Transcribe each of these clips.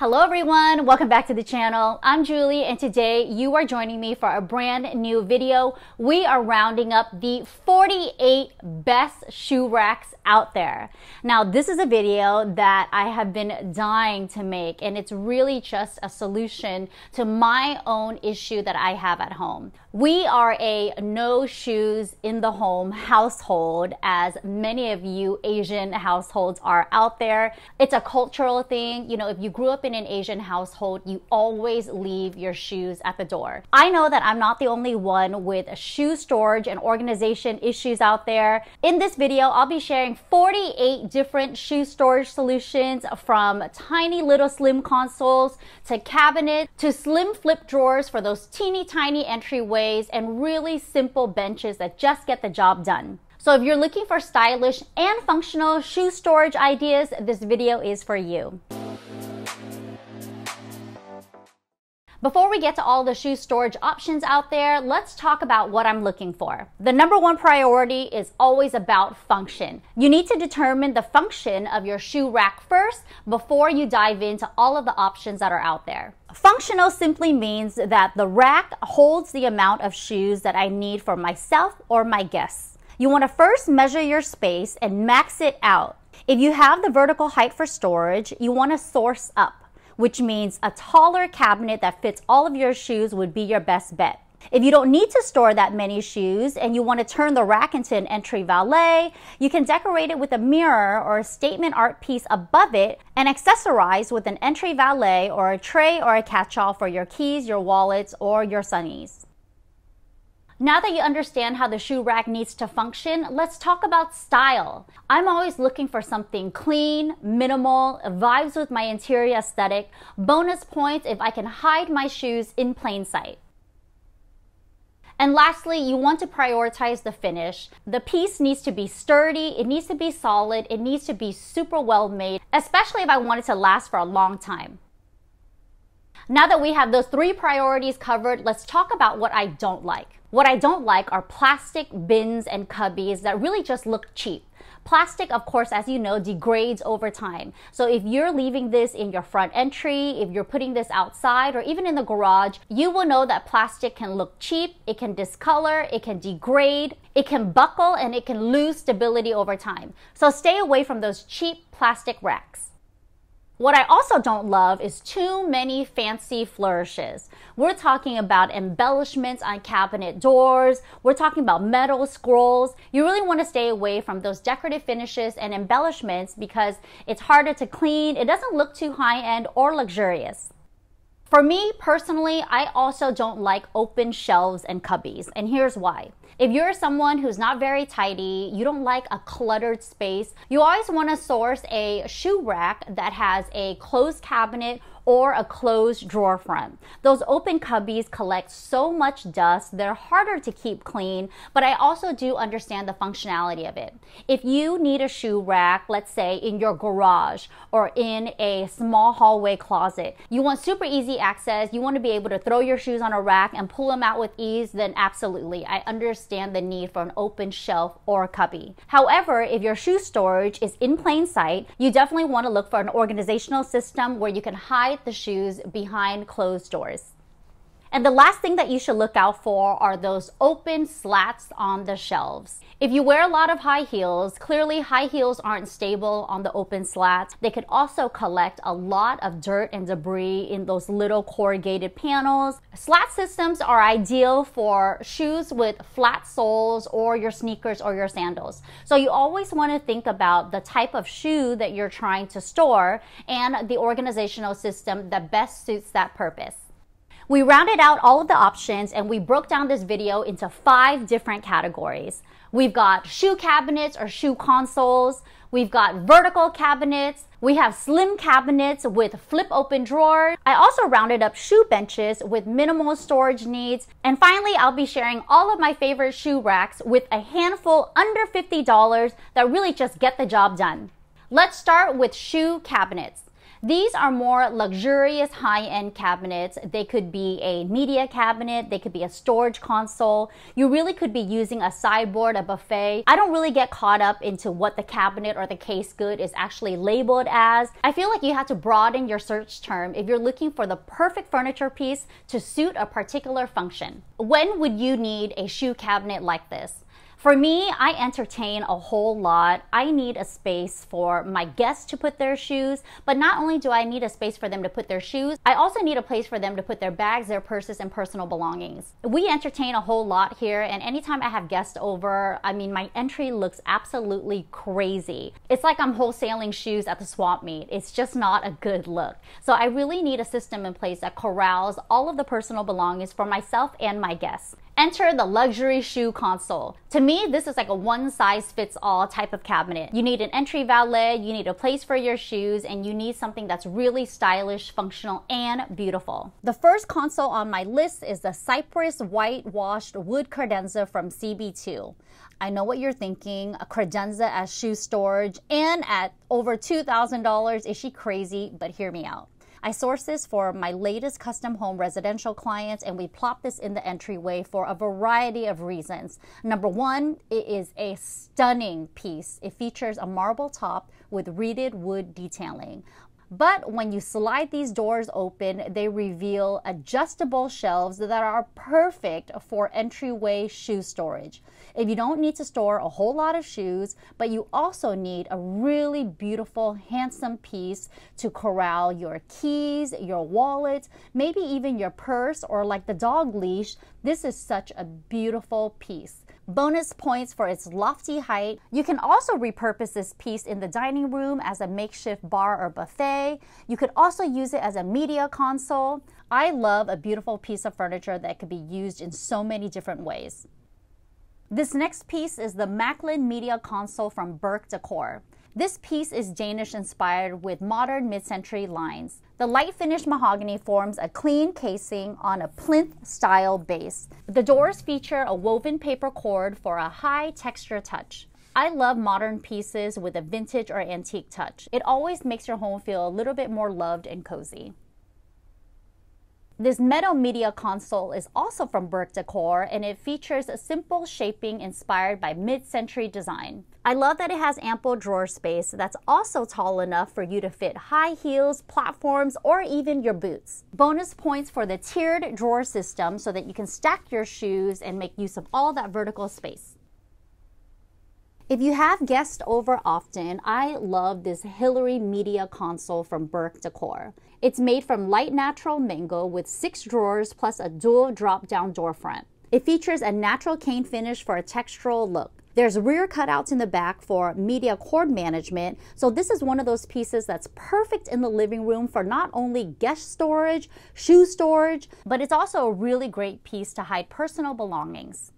Hello everyone, welcome back to the channel. I'm Julie and today you are joining me for a brand new video. We are rounding up the 48 best shoe racks out there. Now this is a video that I have been dying to make and it's really just a solution to my own issue that I have at home. We are a no shoes in the home household as many of you Asian households are out there. It's a cultural thing. You know, if you grew up in an Asian household, you always leave your shoes at the door. I know that I'm not the only one with shoe storage and organization issues out there. In this video, I'll be sharing 48 different shoe storage solutions from tiny little slim consoles to cabinets to slim flip drawers for those teeny tiny entryways and really simple benches that just get the job done. So if you're looking for stylish and functional shoe storage ideas, this video is for you. Before we get to all the shoe storage options out there, let's talk about what I'm looking for. The number one priority is always about function. You need to determine the function of your shoe rack first before you dive into all of the options that are out there. Functional simply means that the rack holds the amount of shoes that I need for myself or my guests. You want to first measure your space and max it out. If you have the vertical height for storage, you want to source up which means a taller cabinet that fits all of your shoes would be your best bet. If you don't need to store that many shoes and you want to turn the rack into an entry valet, you can decorate it with a mirror or a statement art piece above it and accessorize with an entry valet or a tray or a catch-all for your keys, your wallets, or your sunnies. Now that you understand how the shoe rack needs to function, let's talk about style. I'm always looking for something clean, minimal, vibes with my interior aesthetic. Bonus points if I can hide my shoes in plain sight. And lastly, you want to prioritize the finish. The piece needs to be sturdy, it needs to be solid, it needs to be super well made, especially if I want it to last for a long time. Now that we have those three priorities covered, let's talk about what I don't like. What I don't like are plastic bins and cubbies that really just look cheap. Plastic, of course, as you know, degrades over time. So if you're leaving this in your front entry, if you're putting this outside or even in the garage, you will know that plastic can look cheap, it can discolor, it can degrade, it can buckle, and it can lose stability over time. So stay away from those cheap plastic racks. What I also don't love is too many fancy flourishes. We're talking about embellishments on cabinet doors. We're talking about metal scrolls. You really want to stay away from those decorative finishes and embellishments because it's harder to clean. It doesn't look too high end or luxurious. For me personally, I also don't like open shelves and cubbies, and here's why. If you're someone who's not very tidy, you don't like a cluttered space, you always want to source a shoe rack that has a closed cabinet or a closed drawer front. Those open cubbies collect so much dust, they're harder to keep clean, but I also do understand the functionality of it. If you need a shoe rack, let's say in your garage or in a small hallway closet, you want super easy access, you want to be able to throw your shoes on a rack and pull them out with ease, then absolutely, I understand the need for an open shelf or a cubby. However, if your shoe storage is in plain sight, you definitely want to look for an organizational system where you can hide the shoes behind closed doors. And the last thing that you should look out for are those open slats on the shelves. If you wear a lot of high heels, clearly high heels aren't stable on the open slats. They could also collect a lot of dirt and debris in those little corrugated panels. Slat systems are ideal for shoes with flat soles or your sneakers or your sandals. So you always want to think about the type of shoe that you're trying to store and the organizational system that best suits that purpose. We rounded out all of the options and we broke down this video into five different categories. We've got shoe cabinets or shoe consoles. We've got vertical cabinets. We have slim cabinets with flip open drawers. I also rounded up shoe benches with minimal storage needs. And finally, I'll be sharing all of my favorite shoe racks with a handful under $50 that really just get the job done. Let's start with shoe cabinets. These are more luxurious high-end cabinets. They could be a media cabinet, they could be a storage console. You really could be using a sideboard, a buffet. I don't really get caught up into what the cabinet or the case good is actually labeled as. I feel like you have to broaden your search term if you're looking for the perfect furniture piece to suit a particular function. When would you need a shoe cabinet like this? For me, I entertain a whole lot. I need a space for my guests to put their shoes, but not only do I need a space for them to put their shoes, I also need a place for them to put their bags, their purses, and personal belongings. We entertain a whole lot here, and anytime I have guests over, I mean, my entry looks absolutely crazy. It's like I'm wholesaling shoes at the swap meet. It's just not a good look. So I really need a system in place that corrals all of the personal belongings for myself and my guests. Enter the luxury shoe console. To me, this is like a one size fits all type of cabinet. You need an entry valet, you need a place for your shoes, and you need something that's really stylish, functional, and beautiful. The first console on my list is the Cypress whitewashed wood credenza from CB2. I know what you're thinking, a credenza as shoe storage and at over $2,000. Is she crazy? But hear me out. I source this for my latest custom home residential clients and we plop this in the entryway for a variety of reasons. Number one, it is a stunning piece. It features a marble top with reeded wood detailing. But when you slide these doors open, they reveal adjustable shelves that are perfect for entryway shoe storage. If you don't need to store a whole lot of shoes, but you also need a really beautiful, handsome piece to corral your keys, your wallet, maybe even your purse or like the dog leash, this is such a beautiful piece bonus points for its lofty height. You can also repurpose this piece in the dining room as a makeshift bar or buffet. You could also use it as a media console. I love a beautiful piece of furniture that could be used in so many different ways. This next piece is the Macklin Media Console from Burke Decor. This piece is Danish inspired with modern mid-century lines. The light finish mahogany forms a clean casing on a plinth style base. The doors feature a woven paper cord for a high texture touch. I love modern pieces with a vintage or antique touch. It always makes your home feel a little bit more loved and cozy. This Meadow media console is also from Burke Decor and it features a simple shaping inspired by mid-century design. I love that it has ample drawer space that's also tall enough for you to fit high heels, platforms, or even your boots. Bonus points for the tiered drawer system so that you can stack your shoes and make use of all that vertical space. If you have guests over often, I love this Hillary Media console from Burke Decor. It's made from light natural mango with six drawers plus a dual drop down door front. It features a natural cane finish for a textural look. There's rear cutouts in the back for media cord management. So this is one of those pieces that's perfect in the living room for not only guest storage, shoe storage, but it's also a really great piece to hide personal belongings.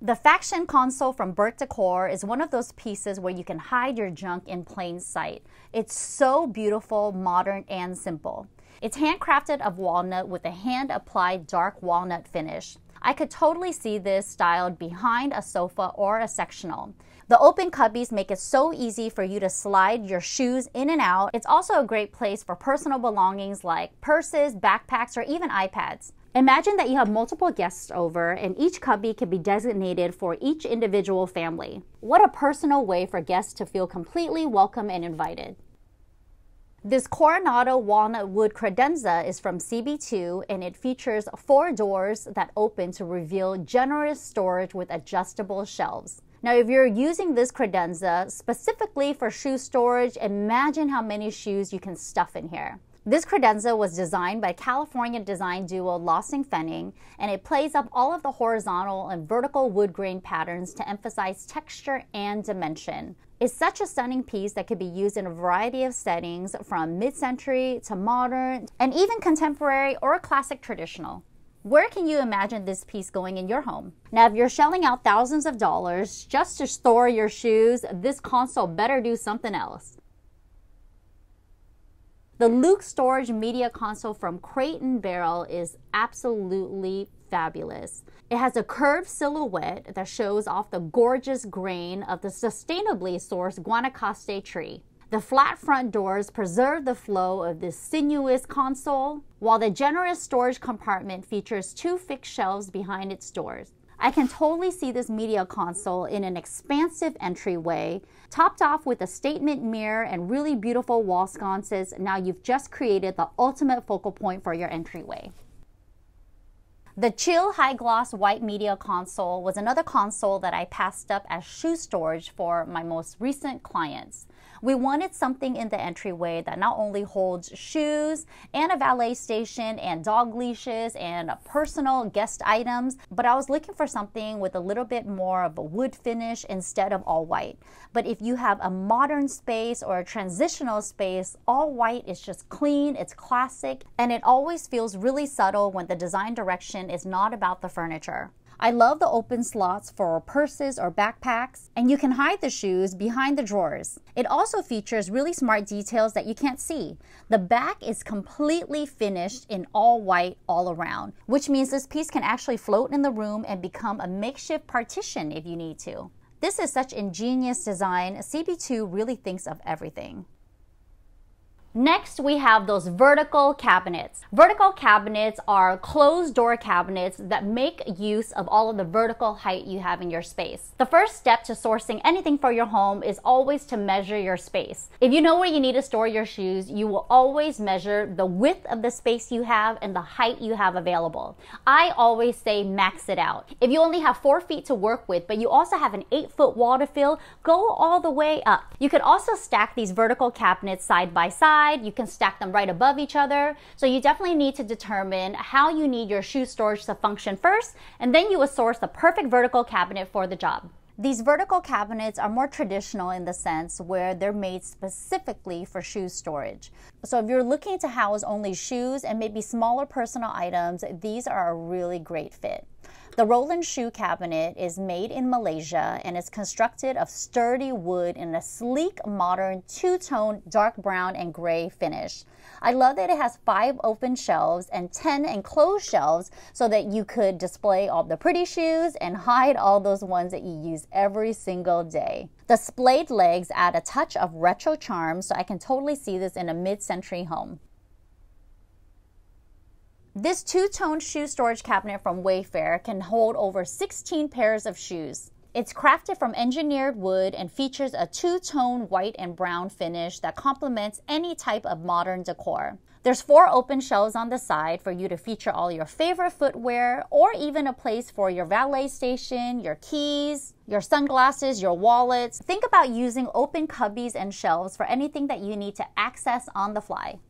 The Faction console from Burke Decor is one of those pieces where you can hide your junk in plain sight. It's so beautiful, modern, and simple. It's handcrafted of walnut with a hand-applied dark walnut finish. I could totally see this styled behind a sofa or a sectional. The open cubbies make it so easy for you to slide your shoes in and out. It's also a great place for personal belongings like purses, backpacks, or even iPads. Imagine that you have multiple guests over and each cubby can be designated for each individual family. What a personal way for guests to feel completely welcome and invited. This Coronado walnut wood credenza is from CB2 and it features four doors that open to reveal generous storage with adjustable shelves. Now, if you're using this credenza specifically for shoe storage, imagine how many shoes you can stuff in here. This credenza was designed by California design duo Lawson-Fenning, and it plays up all of the horizontal and vertical wood grain patterns to emphasize texture and dimension. It's such a stunning piece that could be used in a variety of settings from mid-century to modern and even contemporary or classic traditional. Where can you imagine this piece going in your home? Now, if you're shelling out thousands of dollars just to store your shoes, this console better do something else. The Luke Storage Media Console from Crate Barrel is absolutely fabulous. It has a curved silhouette that shows off the gorgeous grain of the sustainably sourced Guanacaste tree. The flat front doors preserve the flow of this sinuous console, while the generous storage compartment features two fixed shelves behind its doors. I can totally see this media console in an expansive entryway, topped off with a statement mirror and really beautiful wall sconces. Now you've just created the ultimate focal point for your entryway. The Chill High Gloss White Media Console was another console that I passed up as shoe storage for my most recent clients. We wanted something in the entryway that not only holds shoes and a valet station and dog leashes and personal guest items, but I was looking for something with a little bit more of a wood finish instead of all white. But if you have a modern space or a transitional space, all white is just clean, it's classic, and it always feels really subtle when the design direction is not about the furniture. I love the open slots for purses or backpacks, and you can hide the shoes behind the drawers. It also features really smart details that you can't see. The back is completely finished in all white all around, which means this piece can actually float in the room and become a makeshift partition if you need to. This is such ingenious design. CB2 really thinks of everything. Next, we have those vertical cabinets. Vertical cabinets are closed door cabinets that make use of all of the vertical height you have in your space. The first step to sourcing anything for your home is always to measure your space. If you know where you need to store your shoes, you will always measure the width of the space you have and the height you have available. I always say max it out. If you only have four feet to work with, but you also have an eight foot wall to fill, go all the way up. You could also stack these vertical cabinets side by side side. You can stack them right above each other. So you definitely need to determine how you need your shoe storage to function first, and then you will source the perfect vertical cabinet for the job. These vertical cabinets are more traditional in the sense where they're made specifically for shoe storage. So if you're looking to house only shoes and maybe smaller personal items, these are a really great fit. The Roland shoe cabinet is made in Malaysia and is constructed of sturdy wood in a sleek, modern, two tone dark brown and gray finish. I love that it has five open shelves and 10 enclosed shelves so that you could display all the pretty shoes and hide all those ones that you use every single day. The splayed legs add a touch of retro charm, so I can totally see this in a mid century home. This two-tone shoe storage cabinet from Wayfair can hold over 16 pairs of shoes. It's crafted from engineered wood and features a two-tone white and brown finish that complements any type of modern decor. There's four open shelves on the side for you to feature all your favorite footwear or even a place for your valet station, your keys, your sunglasses, your wallets. Think about using open cubbies and shelves for anything that you need to access on the fly.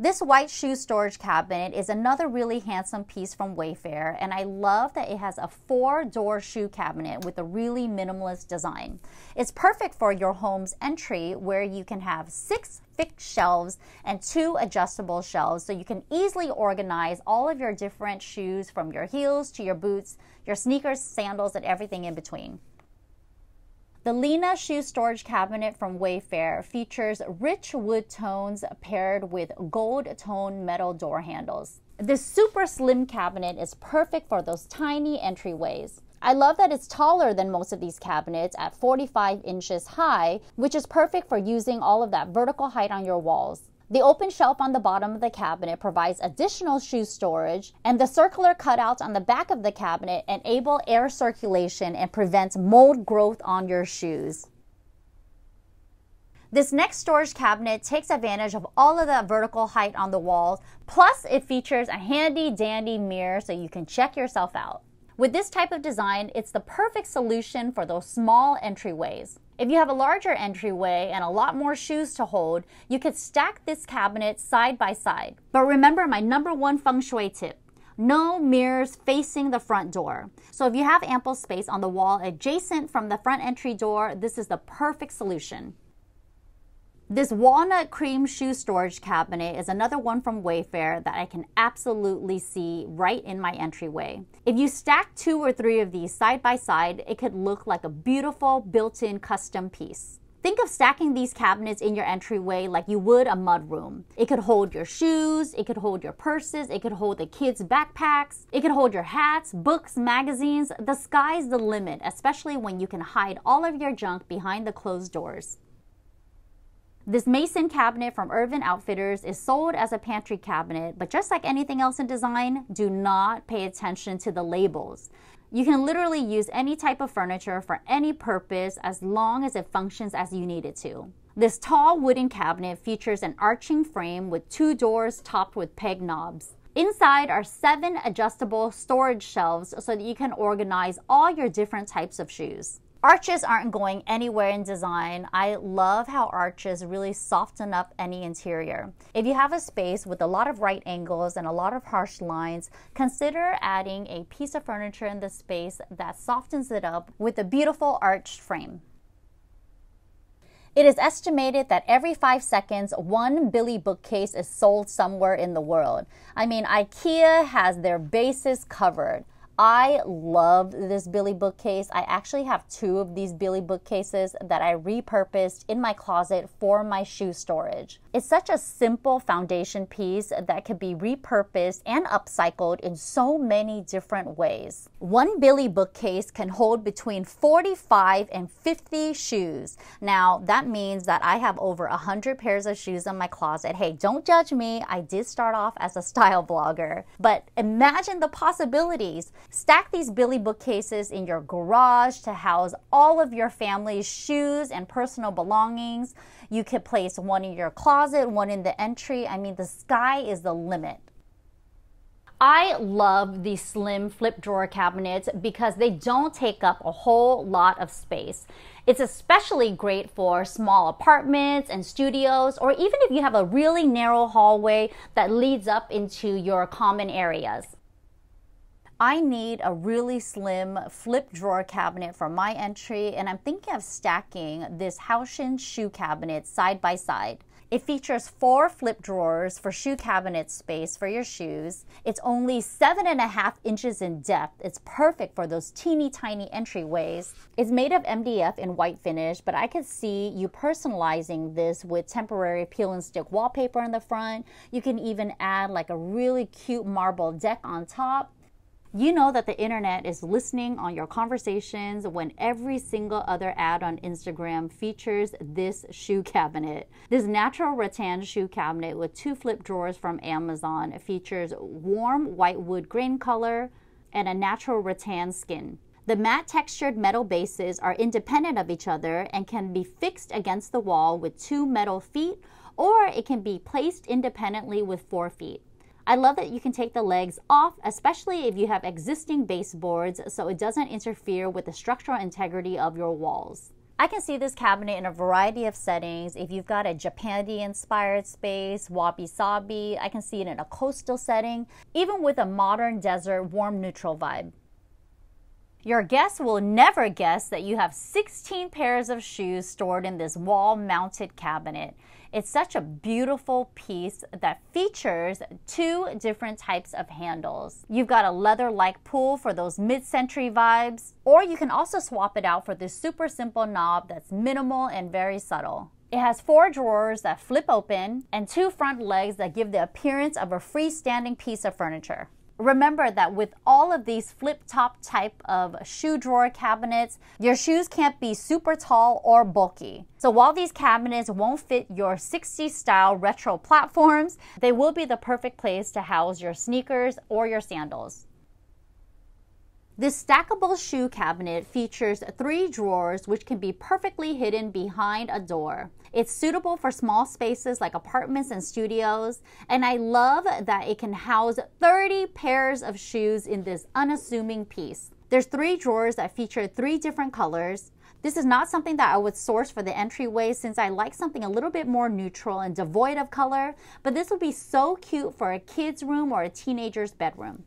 This white shoe storage cabinet is another really handsome piece from Wayfair, and I love that it has a four door shoe cabinet with a really minimalist design. It's perfect for your home's entry where you can have six fixed shelves and two adjustable shelves so you can easily organize all of your different shoes from your heels to your boots, your sneakers, sandals, and everything in between. The Lena shoe storage cabinet from Wayfair features rich wood tones paired with gold tone metal door handles. This super slim cabinet is perfect for those tiny entryways. I love that it's taller than most of these cabinets at 45 inches high, which is perfect for using all of that vertical height on your walls. The open shelf on the bottom of the cabinet provides additional shoe storage, and the circular cutouts on the back of the cabinet enable air circulation and prevent mold growth on your shoes. This next storage cabinet takes advantage of all of the vertical height on the walls, plus it features a handy dandy mirror so you can check yourself out. With this type of design, it's the perfect solution for those small entryways. If you have a larger entryway and a lot more shoes to hold, you could stack this cabinet side by side. But remember my number one feng shui tip. No mirrors facing the front door. So if you have ample space on the wall adjacent from the front entry door, this is the perfect solution. This walnut cream shoe storage cabinet is another one from Wayfair that I can absolutely see right in my entryway. If you stack two or three of these side by side, it could look like a beautiful built-in custom piece. Think of stacking these cabinets in your entryway like you would a mudroom. It could hold your shoes, it could hold your purses, it could hold the kids' backpacks, it could hold your hats, books, magazines. The sky's the limit, especially when you can hide all of your junk behind the closed doors. This Mason cabinet from Urban Outfitters is sold as a pantry cabinet, but just like anything else in design, do not pay attention to the labels. You can literally use any type of furniture for any purpose as long as it functions as you need it to. This tall wooden cabinet features an arching frame with two doors topped with peg knobs. Inside are seven adjustable storage shelves so that you can organize all your different types of shoes. Arches aren't going anywhere in design. I love how arches really soften up any interior. If you have a space with a lot of right angles and a lot of harsh lines, consider adding a piece of furniture in the space that softens it up with a beautiful arched frame. It is estimated that every five seconds, one Billy bookcase is sold somewhere in the world. I mean, IKEA has their bases covered. I love this Billy bookcase. I actually have two of these Billy bookcases that I repurposed in my closet for my shoe storage. It's such a simple foundation piece that could be repurposed and upcycled in so many different ways. One Billy bookcase can hold between 45 and 50 shoes. Now, that means that I have over 100 pairs of shoes in my closet. Hey, don't judge me. I did start off as a style blogger, but imagine the possibilities. Stack these Billy bookcases in your garage to house all of your family's shoes and personal belongings. You could place one in your closet, one in the entry. I mean, the sky is the limit. I love these slim flip drawer cabinets because they don't take up a whole lot of space. It's especially great for small apartments and studios, or even if you have a really narrow hallway that leads up into your common areas. I need a really slim flip drawer cabinet for my entry, and I'm thinking of stacking this Haotian shoe cabinet side by side. It features four flip drawers for shoe cabinet space for your shoes. It's only seven and a half inches in depth. It's perfect for those teeny tiny entryways. It's made of MDF in white finish, but I could see you personalizing this with temporary peel and stick wallpaper on the front. You can even add like a really cute marble deck on top. You know that the internet is listening on your conversations when every single other ad on Instagram features this shoe cabinet. This natural rattan shoe cabinet with two flip drawers from Amazon features warm white wood grain color and a natural rattan skin. The matte textured metal bases are independent of each other and can be fixed against the wall with two metal feet, or it can be placed independently with four feet. I love that you can take the legs off, especially if you have existing baseboards, so it doesn't interfere with the structural integrity of your walls. I can see this cabinet in a variety of settings. If you've got a Japandi inspired space, wabi sabi, I can see it in a coastal setting, even with a modern desert warm neutral vibe. Your guests will never guess that you have 16 pairs of shoes stored in this wall mounted cabinet. It's such a beautiful piece that features two different types of handles. You've got a leather-like pull for those mid-century vibes, or you can also swap it out for this super simple knob that's minimal and very subtle. It has four drawers that flip open and two front legs that give the appearance of a freestanding piece of furniture remember that with all of these flip top type of shoe drawer cabinets, your shoes can't be super tall or bulky. So while these cabinets won't fit your 60s style retro platforms, they will be the perfect place to house your sneakers or your sandals. This stackable shoe cabinet features three drawers which can be perfectly hidden behind a door. It's suitable for small spaces like apartments and studios, and I love that it can house 30 pairs of shoes in this unassuming piece. There's three drawers that feature three different colors. This is not something that I would source for the entryway since I like something a little bit more neutral and devoid of color, but this would be so cute for a kid's room or a teenager's bedroom.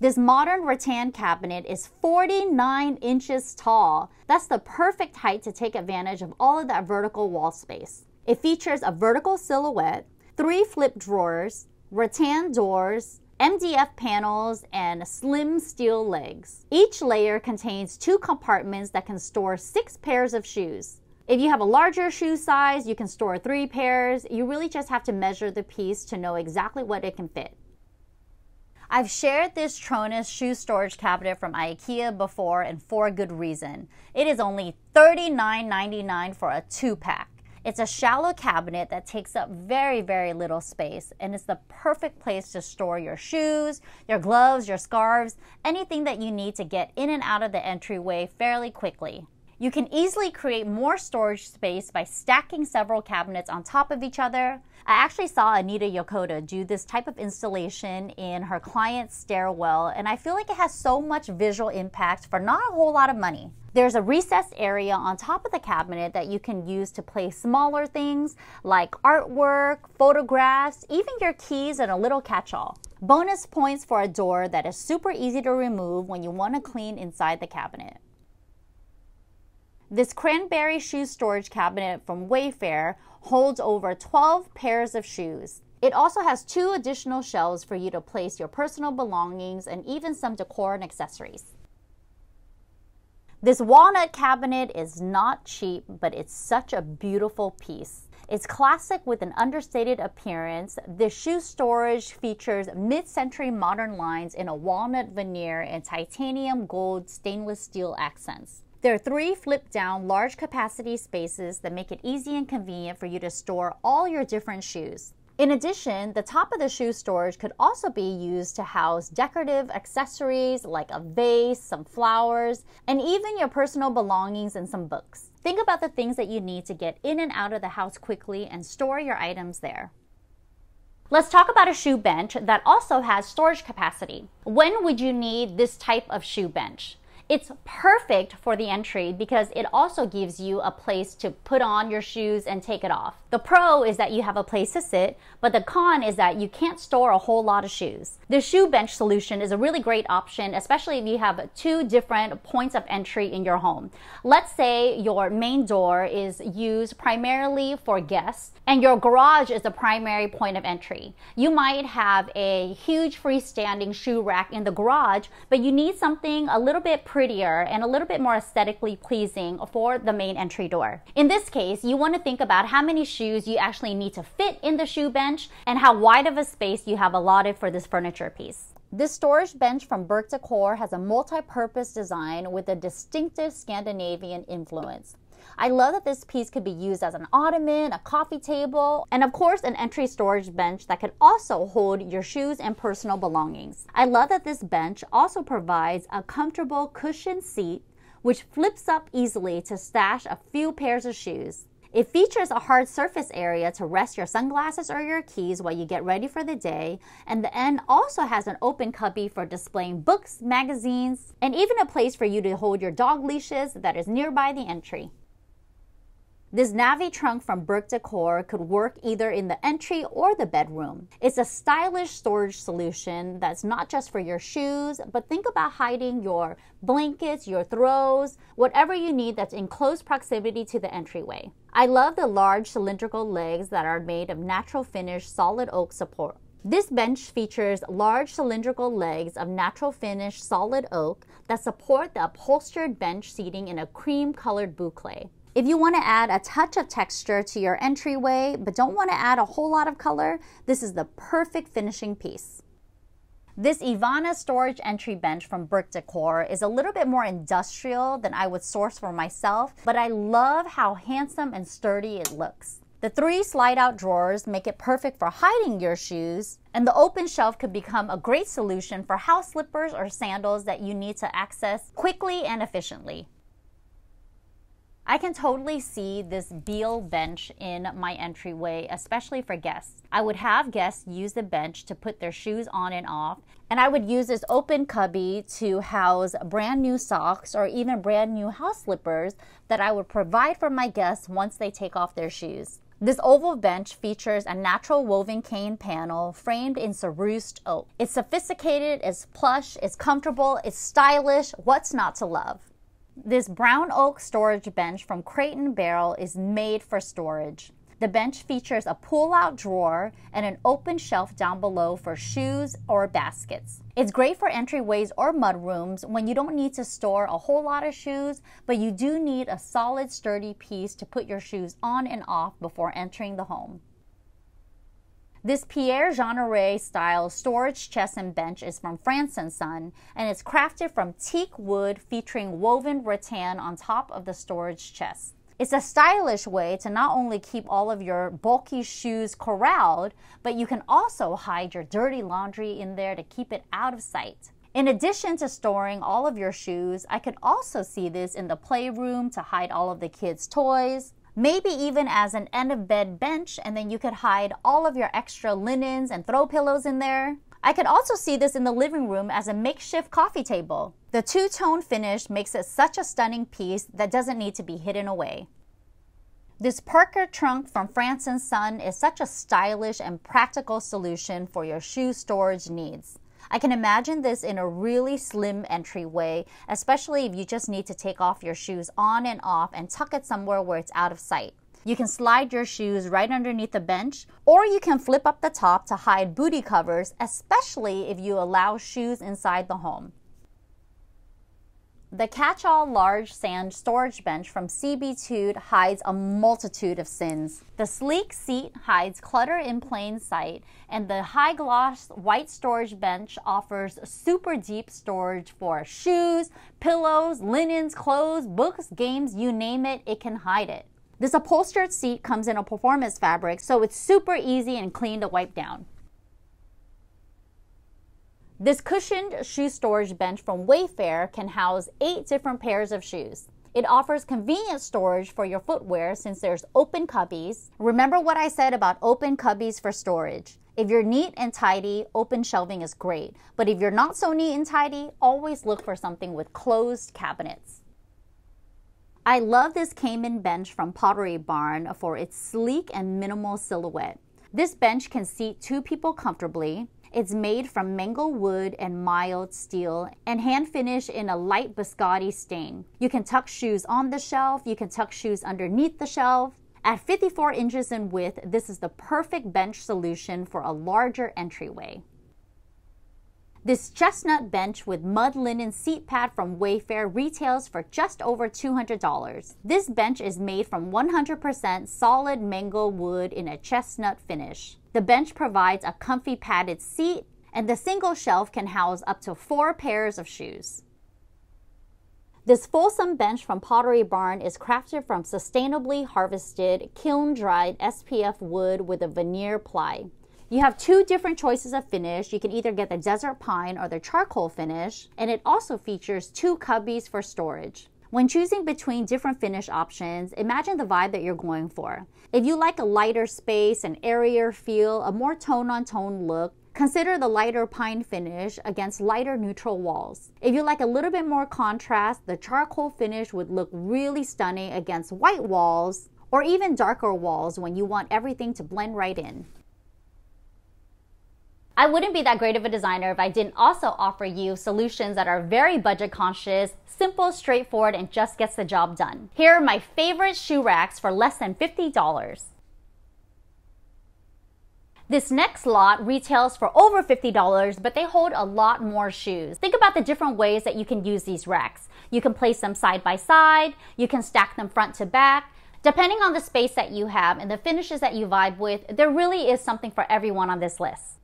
This modern rattan cabinet is 49 inches tall. That's the perfect height to take advantage of all of that vertical wall space. It features a vertical silhouette, three flip drawers, rattan doors, MDF panels, and slim steel legs. Each layer contains two compartments that can store six pairs of shoes. If you have a larger shoe size, you can store three pairs. You really just have to measure the piece to know exactly what it can fit. I've shared this Trones shoe storage cabinet from IKEA before and for a good reason. It is only $39.99 for a two pack. It's a shallow cabinet that takes up very, very little space, and it's the perfect place to store your shoes, your gloves, your scarves, anything that you need to get in and out of the entryway fairly quickly. You can easily create more storage space by stacking several cabinets on top of each other. I actually saw Anita Yokota do this type of installation in her client's stairwell, and I feel like it has so much visual impact for not a whole lot of money. There's a recessed area on top of the cabinet that you can use to place smaller things like artwork, photographs, even your keys, and a little catch all. Bonus points for a door that is super easy to remove when you want to clean inside the cabinet. This cranberry shoe storage cabinet from Wayfair holds over 12 pairs of shoes. It also has two additional shelves for you to place your personal belongings and even some decor and accessories. This walnut cabinet is not cheap, but it's such a beautiful piece. It's classic with an understated appearance. The shoe storage features mid century modern lines in a walnut veneer and titanium gold stainless steel accents. There are three flip down large capacity spaces that make it easy and convenient for you to store all your different shoes. In addition, the top of the shoe storage could also be used to house decorative accessories like a vase, some flowers, and even your personal belongings and some books. Think about the things that you need to get in and out of the house quickly and store your items there. Let's talk about a shoe bench that also has storage capacity. When would you need this type of shoe bench? It's perfect for the entry because it also gives you a place to put on your shoes and take it off. The pro is that you have a place to sit, but the con is that you can't store a whole lot of shoes. The shoe bench solution is a really great option, especially if you have two different points of entry in your home. Let's say your main door is used primarily for guests and your garage is the primary point of entry. You might have a huge freestanding shoe rack in the garage, but you need something a little bit prettier and a little bit more aesthetically pleasing for the main entry door. In this case, you want to think about how many shoes you actually need to fit in the shoe bench and how wide of a space you have allotted for this furniture piece. This storage bench from Burke Decor has a multi-purpose design with a distinctive Scandinavian influence. I love that this piece could be used as an ottoman, a coffee table, and of course an entry storage bench that could also hold your shoes and personal belongings. I love that this bench also provides a comfortable cushioned seat which flips up easily to stash a few pairs of shoes. It features a hard surface area to rest your sunglasses or your keys while you get ready for the day, and the end also has an open cubby for displaying books, magazines, and even a place for you to hold your dog leashes that is nearby the entry. This Navi trunk from Burke Decor could work either in the entry or the bedroom. It's a stylish storage solution that's not just for your shoes, but think about hiding your blankets, your throws, whatever you need that's in close proximity to the entryway. I love the large cylindrical legs that are made of natural finish solid oak support. This bench features large cylindrical legs of natural finish solid oak that support the upholstered bench seating in a cream colored boucle. If you want to add a touch of texture to your entryway but don't want to add a whole lot of color, this is the perfect finishing piece. This Ivana storage entry bench from Burke Decor is a little bit more industrial than I would source for myself, but I love how handsome and sturdy it looks. The three slide out drawers make it perfect for hiding your shoes, and the open shelf could become a great solution for house slippers or sandals that you need to access quickly and efficiently. I can totally see this Beal bench in my entryway, especially for guests. I would have guests use the bench to put their shoes on and off, and I would use this open cubby to house brand new socks or even brand new house slippers that I would provide for my guests once they take off their shoes. This oval bench features a natural woven cane panel framed in spruced oak. It's sophisticated, it's plush, it's comfortable, it's stylish. What's not to love? This brown oak storage bench from Crate Barrel is made for storage. The bench features a pull-out drawer and an open shelf down below for shoes or baskets. It's great for entryways or mudrooms when you don't need to store a whole lot of shoes, but you do need a solid sturdy piece to put your shoes on and off before entering the home. This Pierre Jeanneret style storage chest and bench is from France and Son, and it's crafted from teak wood featuring woven rattan on top of the storage chest. It's a stylish way to not only keep all of your bulky shoes corralled, but you can also hide your dirty laundry in there to keep it out of sight. In addition to storing all of your shoes, I could also see this in the playroom to hide all of the kids' toys. Maybe even as an end of bed bench, and then you could hide all of your extra linens and throw pillows in there. I could also see this in the living room as a makeshift coffee table. The two-tone finish makes it such a stunning piece that doesn't need to be hidden away. This Parker trunk from France & Son is such a stylish and practical solution for your shoe storage needs. I can imagine this in a really slim entryway, especially if you just need to take off your shoes on and off and tuck it somewhere where it's out of sight. You can slide your shoes right underneath the bench, or you can flip up the top to hide booty covers, especially if you allow shoes inside the home. The catch-all large sand storage bench from CB2 hides a multitude of sins. The sleek seat hides clutter in plain sight, and the high-gloss white storage bench offers super deep storage for shoes, pillows, linens, clothes, books, games, you name it, it can hide it. This upholstered seat comes in a performance fabric, so it's super easy and clean to wipe down. This cushioned shoe storage bench from Wayfair can house eight different pairs of shoes. It offers convenient storage for your footwear since there's open cubbies. Remember what I said about open cubbies for storage. If you're neat and tidy, open shelving is great. But if you're not so neat and tidy, always look for something with closed cabinets. I love this Cayman bench from Pottery Barn for its sleek and minimal silhouette. This bench can seat two people comfortably. It's made from mango wood and mild steel and hand finished in a light biscotti stain. You can tuck shoes on the shelf, you can tuck shoes underneath the shelf. At 54 inches in width, this is the perfect bench solution for a larger entryway. This chestnut bench with mud linen seat pad from Wayfair retails for just over $200. This bench is made from 100% solid mango wood in a chestnut finish. The bench provides a comfy padded seat, and the single shelf can house up to four pairs of shoes. This Folsom bench from Pottery Barn is crafted from sustainably harvested, kiln dried SPF wood with a veneer ply. You have two different choices of finish. You can either get the desert pine or the charcoal finish, and it also features two cubbies for storage. When choosing between different finish options, imagine the vibe that you're going for. If you like a lighter space, an airier feel, a more tone on tone look, Consider the lighter pine finish against lighter neutral walls. If you like a little bit more contrast, the charcoal finish would look really stunning against white walls or even darker walls when you want everything to blend right in. I wouldn't be that great of a designer if I didn't also offer you solutions that are very budget conscious, simple, straightforward, and just gets the job done. Here are my favorite shoe racks for less than $50. This next lot retails for over $50, but they hold a lot more shoes. Think about the different ways that you can use these racks. You can place them side by side, you can stack them front to back. Depending on the space that you have and the finishes that you vibe with, there really is something for everyone on this list.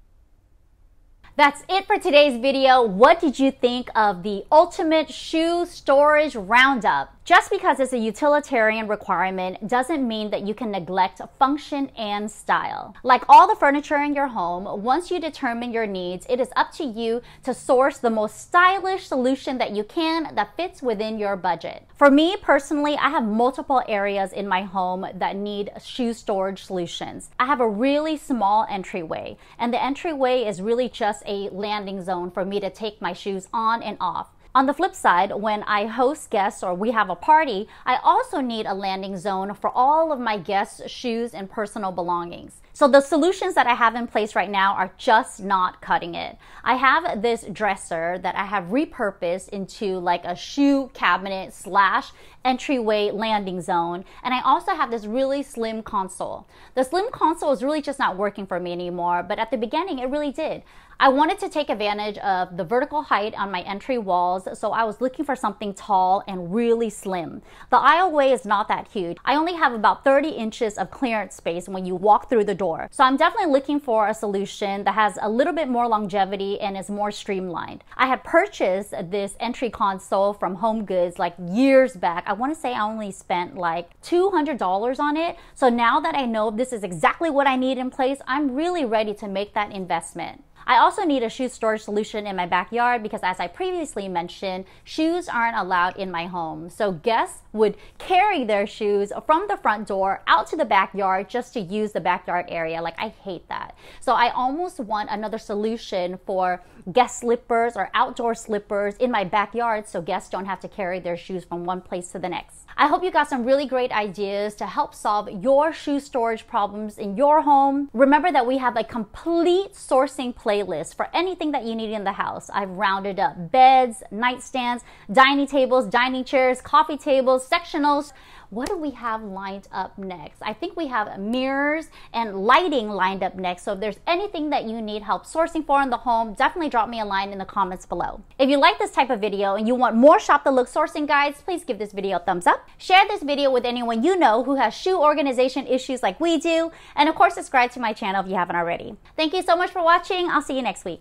That's it for today's video. What did you think of the ultimate shoe storage roundup? Just because it's a utilitarian requirement doesn't mean that you can neglect function and style. Like all the furniture in your home, once you determine your needs, it is up to you to source the most stylish solution that you can that fits within your budget. For me personally, I have multiple areas in my home that need shoe storage solutions. I have a really small entryway, and the entryway is really just a landing zone for me to take my shoes on and off. On the flip side, when I host guests or we have a party, I also need a landing zone for all of my guests' shoes and personal belongings. So the solutions that I have in place right now are just not cutting it. I have this dresser that I have repurposed into like a shoe cabinet slash entryway landing zone. And I also have this really slim console. The slim console is really just not working for me anymore, but at the beginning it really did. I wanted to take advantage of the vertical height on my entry walls, so I was looking for something tall and really slim. The aisleway is not that huge. I only have about 30 inches of clearance space when you walk through the door. So I'm definitely looking for a solution that has a little bit more longevity and is more streamlined. I had purchased this entry console from Home Goods like years back. I want to say I only spent like $200 on it. So now that I know this is exactly what I need in place, I'm really ready to make that investment. I also need a shoe storage solution in my backyard because as I previously mentioned, shoes aren't allowed in my home. So guests would carry their shoes from the front door out to the backyard just to use the backyard area. Like I hate that. So I almost want another solution for guest slippers or outdoor slippers in my backyard so guests don't have to carry their shoes from one place to the next. I hope you got some really great ideas to help solve your shoe storage problems in your home. Remember that we have a complete sourcing playlist for anything that you need in the house. I've rounded up beds, nightstands, dining tables, dining chairs, coffee tables, sectionals. What do we have lined up next? I think we have mirrors and lighting lined up next. So if there's anything that you need help sourcing for in the home, definitely drop me a line in the comments below. If you like this type of video and you want more Shop the Look sourcing guides, please give this video a thumbs up. Share this video with anyone you know who has shoe organization issues like we do. And of course, subscribe to my channel if you haven't already. Thank you so much for watching. I'll see you next week.